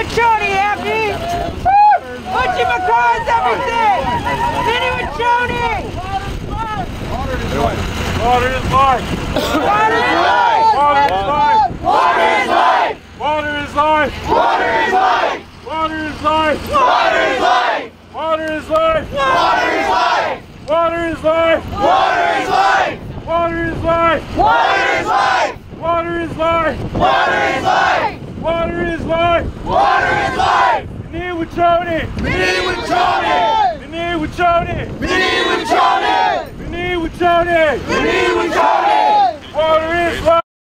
Wachoni happy? Woo! Uchi McCaw's everything! Mni Wiconi! Water is life! Water is life! Water is life! Water is life! Water is life! Water is life! Water is life! Water is life! Water is life! Water is life! Water is life! Water is life! Water is life! Water is life! Water is life! Water is life! Water is life! life! Water is life! Mni Wiconi! Mini with Tony! Mni Wiconi! Mini with Tony! Mni Wiconi!